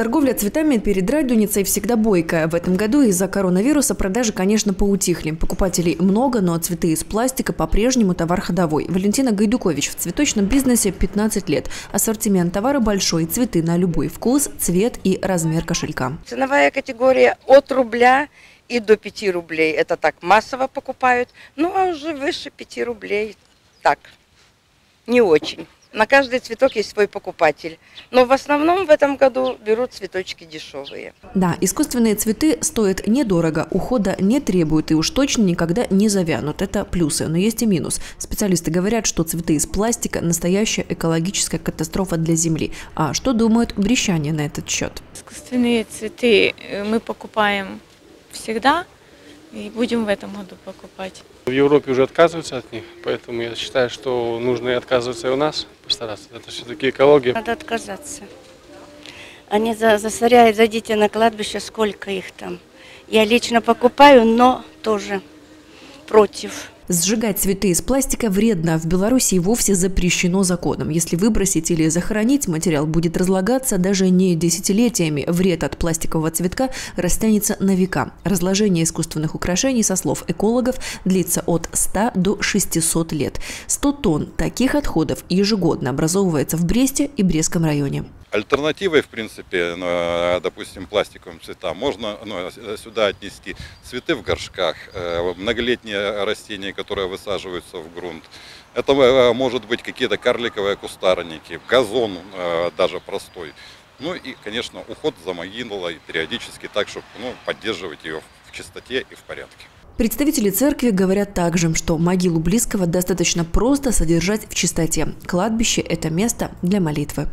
Торговля цветами перед Радуницей всегда бойкая. В этом году из-за коронавируса продажи, конечно, поутихли. Покупателей много, но цветы из пластика по-прежнему товар ходовой. Валентина Гайдукович в цветочном бизнесе 15 лет. Ассортимент товара большой, цветы на любой вкус, цвет и размер кошелька. Ценовая категория от рубля и до 5 рублей. Это так массово покупают. Ну, а уже выше 5 рублей так, не очень. На каждый цветок есть свой покупатель. Но в основном в этом году берут цветочки дешевые. Да, искусственные цветы стоят недорого, ухода не требуют и уж точно никогда не завянут. Это плюсы, но есть и минус. Специалисты говорят, что цветы из пластика – настоящая экологическая катастрофа для Земли. А что думают брещане на этот счет? Искусственные цветы э, мы покупаем всегда и будем в этом году покупать. В Европе уже отказываются от них, поэтому я считаю, что нужно и отказываться и у нас постараться. Это все-таки экология. Надо отказаться. Они засоряют, зайдите на кладбище, сколько их там. Я лично покупаю, но тоже против. Сжигать цветы из пластика вредно. В Беларуси вовсе запрещено законом. Если выбросить или захоронить, материал будет разлагаться даже не десятилетиями. Вред от пластикового цветка растянется на века. Разложение искусственных украшений, со слов экологов, длится от 100 до 600 лет. 100 тонн таких отходов ежегодно образовывается в Бресте и Брестском районе. Альтернативой, в принципе, допустим, пластиковым цветам можно ну, сюда отнести цветы в горшках, э, многолетние растения, которые высаживаются в грунт. Это э, может быть какие-то карликовые кустарники, газон э, даже простой. Ну и, конечно, уход за могилой периодически так, чтобы ну, поддерживать ее в чистоте и в порядке. Представители церкви говорят также, что могилу близкого достаточно просто содержать в чистоте. Кладбище – это место для молитвы.